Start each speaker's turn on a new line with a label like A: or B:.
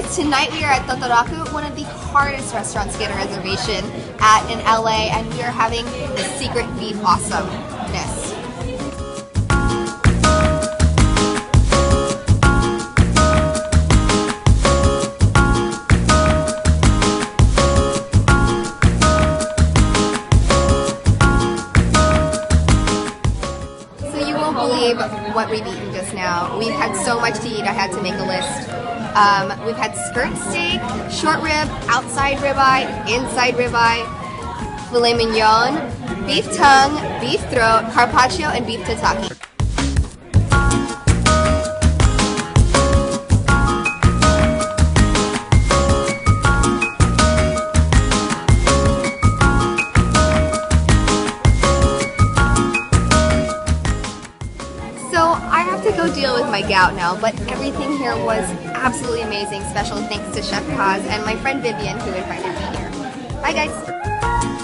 A: tonight we are at Totoraku, one of the hardest restaurants to get a reservation at in LA, and we are having the secret beef awesomeness. So you won't believe what we've eaten just now. We've had so much to eat, I had to make a list. Um, we've had skirt steak, short rib, outside ribeye, inside ribeye, filet mignon, beef tongue, beef throat, carpaccio, and beef tataki. I have to go deal with my gout now, but everything here was absolutely amazing. Special thanks to Chef Kaz and my friend Vivian who invited me here. Bye guys!